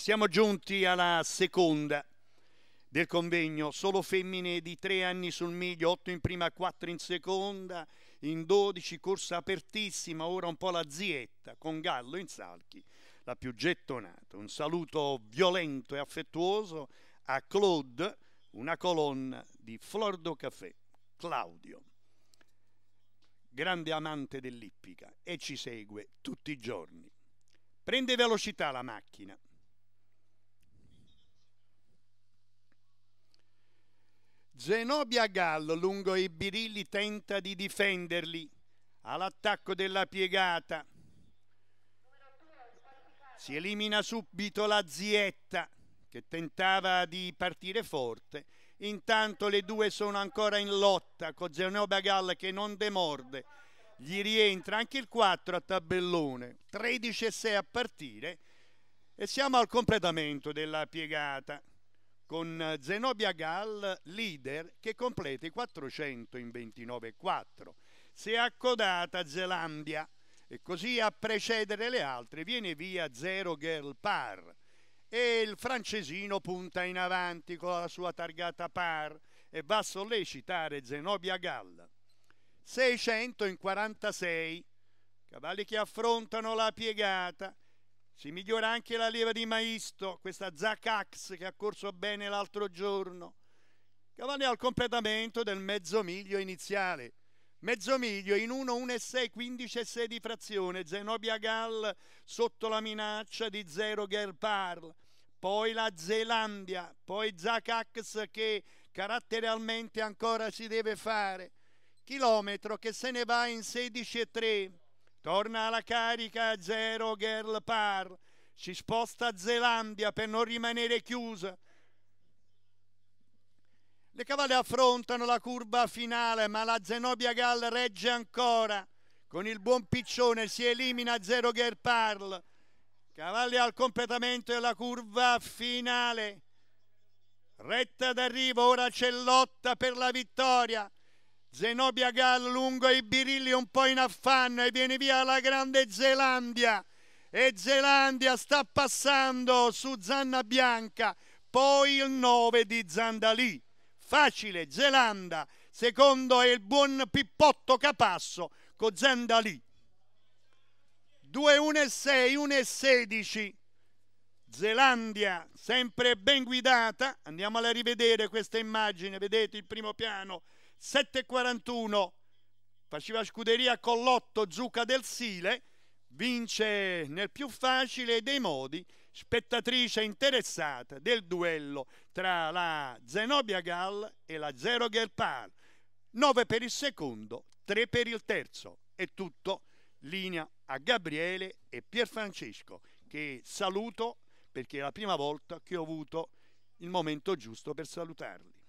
Siamo giunti alla seconda del convegno, solo femmine di tre anni sul miglio, otto in prima, quattro in seconda, in dodici, corsa apertissima, ora un po' la zietta, con Gallo in salchi, la più gettonata. Un saluto violento e affettuoso a Claude, una colonna di Flordo Café, Claudio, grande amante dell'ippica e ci segue tutti i giorni. Prende velocità la macchina. Zenobia Gallo lungo i birilli tenta di difenderli all'attacco della piegata. Si elimina subito la zietta che tentava di partire forte. Intanto le due sono ancora in lotta con Zenobia Gallo che non demorde. Gli rientra anche il 4 a tabellone, 13 e 6 a partire e siamo al completamento della piegata con Zenobia Gall, leader, che completa i 400 in 29,4. Si è accodata Zelandia e così a precedere le altre viene via Zero Girl Par e il francesino punta in avanti con la sua targata Par e va a sollecitare Zenobia Gall. 600 in 46, cavalli che affrontano la piegata si migliora anche la leva di Maisto, questa Zacax che ha corso bene l'altro giorno. Cavalli al completamento del mezzo miglio iniziale. Mezzo miglio in 1, 1 e 6, 15 e 6 di frazione. Zenobia Gall sotto la minaccia di Zero Girl Parl. Poi la Zelandia, poi Zacax che caratterialmente ancora si deve fare. Chilometro che se ne va in 16 e 3 Torna alla carica Zero Girl Par. Si sposta a Zelandia per non rimanere chiusa. Le cavalle affrontano la curva finale, ma la Zenobia Gall regge ancora. Con il buon piccione si elimina Zero Girl Parl. Cavalli al completamento della curva finale. Retta d'arrivo, ora c'è lotta per la vittoria. Zenobia Gall lungo i birilli un po' in affanno e viene via la grande Zelandia. E Zelandia sta passando su Zanna Bianca poi il 9 di Zandalì. Facile Zelanda secondo è il buon Pippotto Capasso con Zandalì. 2 1 6 1 16 Zelandia sempre ben guidata. Andiamo a rivedere questa immagine vedete il primo piano? 7,41 faceva scuderia con l'otto Zucca del Sile, vince nel più facile dei modi, spettatrice interessata del duello tra la Zenobia Gall e la Zero Girl Par. 9 per il secondo, 3 per il terzo. È tutto. Linea a Gabriele e Pierfrancesco che saluto perché è la prima volta che ho avuto il momento giusto per salutarli.